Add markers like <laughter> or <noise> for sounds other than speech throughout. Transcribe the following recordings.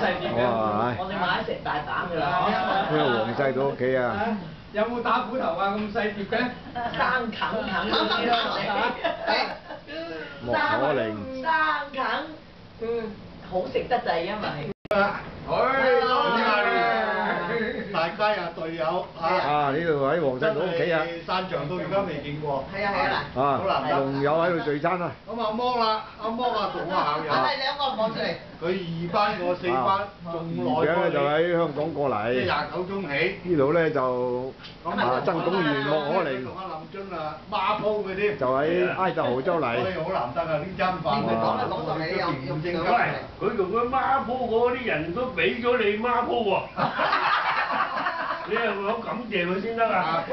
細碟我哋買成大膽㗎啦，呢個皇帝到屋企啊！<laughs> 有冇打斧頭啊？咁細碟嘅？生啃啃嗰啲咯，<laughs> 莫可寧生啃，嗯，好食得滯，因為。大家啊！啊！呢度喺皇帝到屋企啊！山場到而家未見過。係啊係啊嗱。啊好難，得龍友喺度聚餐啊！咁阿摩啦，阿摩啊同我校友，係兩個望出嚟。佢二班我四班，仲耐過而家咧就。喺香港過即係嚟，廿九鐘起。呢度咧就啊曾董元、莫可嚟同阿林津啊孖鋪嗰啲。就喺埃特豪州嚟。所以好難得啊！呢餐飯你講啦講到你又唔正喂，佢同佢孖鋪嗰啲人都俾咗你孖鋪喎，<laughs> 你係咪好感謝佢先得啊？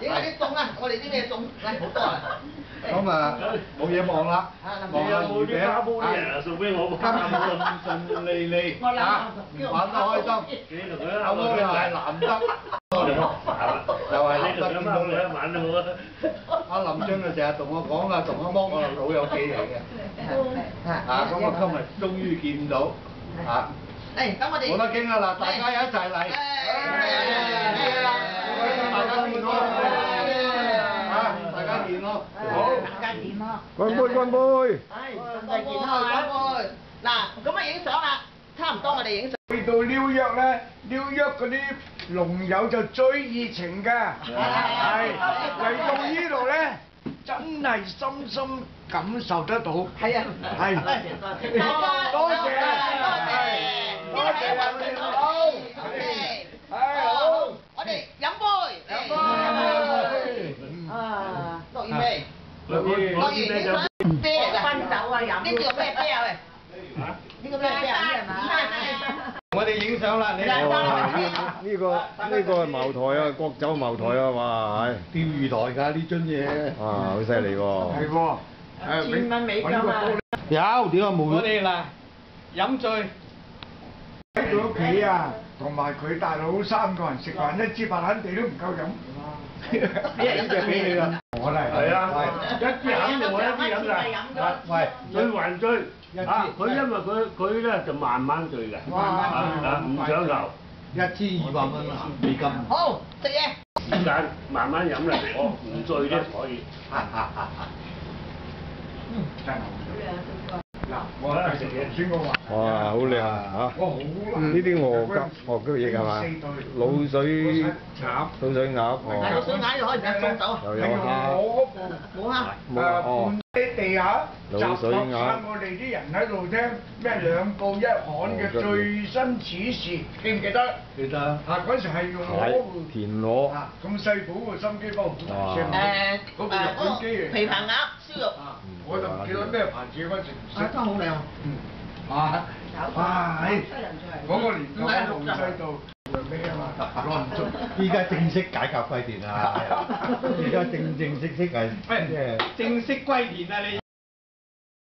點解啲餸啊！我哋啲咩餸？嚟好多啊！<laughs> 咁啊冇嘢望啦，你有冇啲孖鋪啲人啊送俾我今日順順利利我諗啊，玩得開心。你同佢阿魔又係難得，又係難你同佢得 <laughs> 見到你孖鋪一晚都好啊！阿林俊就，成日同我講啊，同阿魔我老友記嚟嘅。啊，咁我今日終於見到啊，誒，咁我哋冇得傾啊嗱，大家一齊嚟，大家見咯，啊，大家見咯，好。乾杯乾杯！身體健康啊！嗱，咁啊影相啦，差唔多我哋影相。去到紐約咧，紐約嗰啲龍友就最熱情㗎，係嚟到呢度咧，真係深深感受得到。係啊，係多謝多謝，多謝多謝，多謝啊你好好，係好我哋飲杯，飲杯，啊，落完未？落完落完影相，啤嚟㗎，分手啊飲呢個咩啤啊喂？呢個咩啤啊？我哋影相啦，你哇！呢呢個呢個係茅台啊，國酒茅台啊，哇！係釣魚台㗎呢樽嘢。啊，好犀利喎！係喎，千蚊美金啊！有點解冇？我哋嗱飲醉，喺佢屋企啊，同埋佢大佬三個人食飯，一支白蘭地都唔夠飲。<laughs> 我嚟。係啊，一支飲就我一支飲㗎。喂，醉還醉，啊！佢因為佢佢咧就慢慢醉嘅，啊啊唔想頭，一支二百蚊啊，美金。好，食嘢。時間慢慢飲啦，我唔醉咧可以。真係好嗱，我繼續頭先我話。哇，好靚啊！我好呢啲鵝腳鵝腳翼係嘛？滷水炒。滷水鴨，係哦，水眼又可以食送酒。又有冇蝦。冇啊地下集合我哋啲人喺度聽咩兩報一刊嘅最新指示，記唔記得？記得。啊，嗰時係用我部田螺，啊咁細部個心機幫我大聲。誒嗰部日本機嚟。琵琶鴨燒肉。啊，我就唔記得咩牌子嗰時唔識。啊，真係好靚。嗯。啊！哇！係嗰個年代我從細 <laughs> 到咩啊嘛，攞唔足。依家正式解甲歸田啦，<laughs> 依家正正式式係即係。正式歸田啊你！